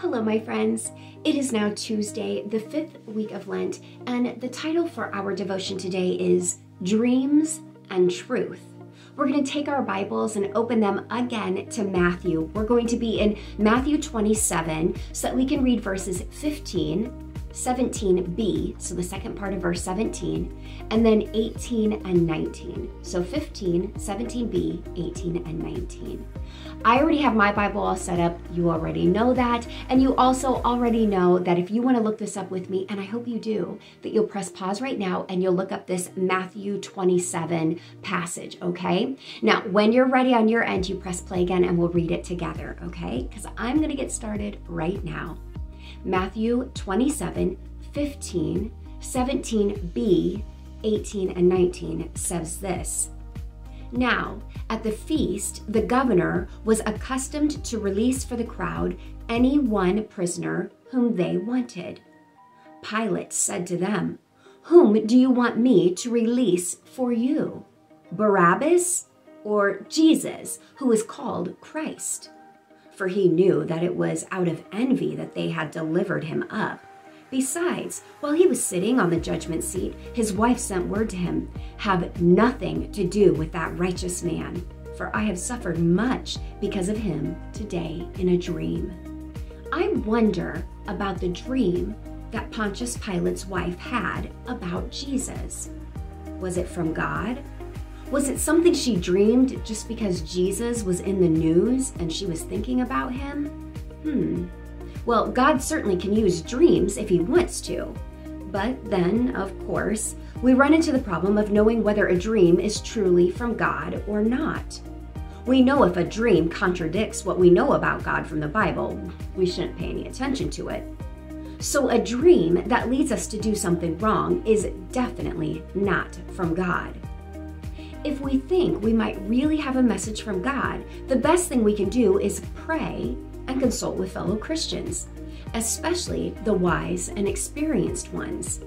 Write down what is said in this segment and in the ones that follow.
Hello, my friends. It is now Tuesday, the fifth week of Lent, and the title for our devotion today is Dreams and Truth. We're going to take our Bibles and open them again to Matthew. We're going to be in Matthew 27 so that we can read verses 15 17b, so the second part of verse 17, and then 18 and 19. So 15, 17b, 18, and 19. I already have my Bible all set up. You already know that. And you also already know that if you want to look this up with me, and I hope you do, that you'll press pause right now and you'll look up this Matthew 27 passage, okay? Now, when you're ready on your end, you press play again and we'll read it together, okay? Because I'm going to get started right now. Matthew 27, 15, 17b, 18, and 19 says this. Now, at the feast, the governor was accustomed to release for the crowd any one prisoner whom they wanted. Pilate said to them, Whom do you want me to release for you? Barabbas or Jesus, who is called Christ? For he knew that it was out of envy that they had delivered him up. Besides, while he was sitting on the judgment seat, his wife sent word to him Have nothing to do with that righteous man, for I have suffered much because of him today in a dream. I wonder about the dream that Pontius Pilate's wife had about Jesus. Was it from God? Was it something she dreamed just because Jesus was in the news and she was thinking about him? Hmm. Well, God certainly can use dreams if He wants to. But then, of course, we run into the problem of knowing whether a dream is truly from God or not. We know if a dream contradicts what we know about God from the Bible, we shouldn't pay any attention to it. So, a dream that leads us to do something wrong is definitely not from God. If we think we might really have a message from God, the best thing we can do is pray and consult with fellow Christians, especially the wise and experienced ones.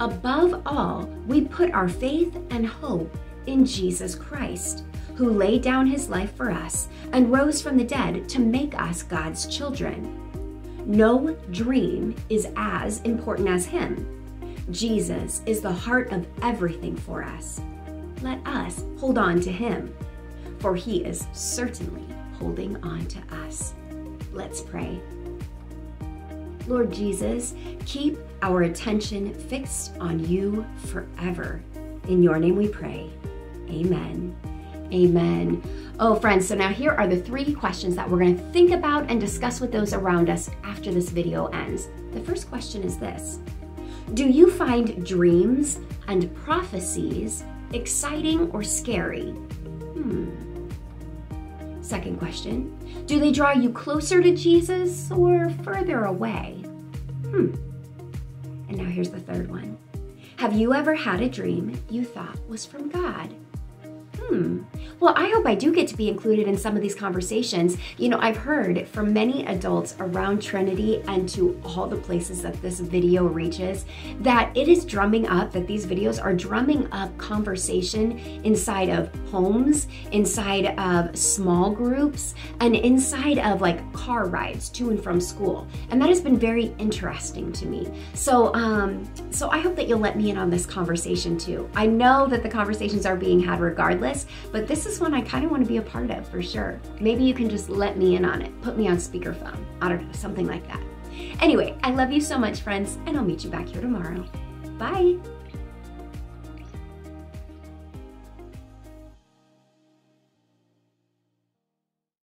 Above all, we put our faith and hope in Jesus Christ, who laid down his life for us and rose from the dead to make us God's children. No dream is as important as him. Jesus is the heart of everything for us. Let us hold on to him, for he is certainly holding on to us. Let's pray. Lord Jesus, keep our attention fixed on you forever. In your name we pray. Amen. Amen. Oh, friends, so now here are the three questions that we're going to think about and discuss with those around us after this video ends. The first question is this Do you find dreams and prophecies exciting or scary? Hmm. Second question Do they draw you closer to Jesus or further away? Hmm. And now here's the third one Have you ever had a dream you thought was from God? Hmm. Well, I hope I do get to be included in some of these conversations. You know, I've heard from many adults around Trinity and to all the places that this video reaches that it is drumming up, that these videos are drumming up conversation inside of homes, inside of small groups, and inside of like car rides to and from school. And that has been very interesting to me. So, um, so I hope that you'll let me in on this conversation too. I know that the conversations are being had regardless but this is one I kind of want to be a part of for sure. Maybe you can just let me in on it, put me on speakerphone. I don't know, something like that. Anyway, I love you so much, friends, and I'll meet you back here tomorrow. Bye.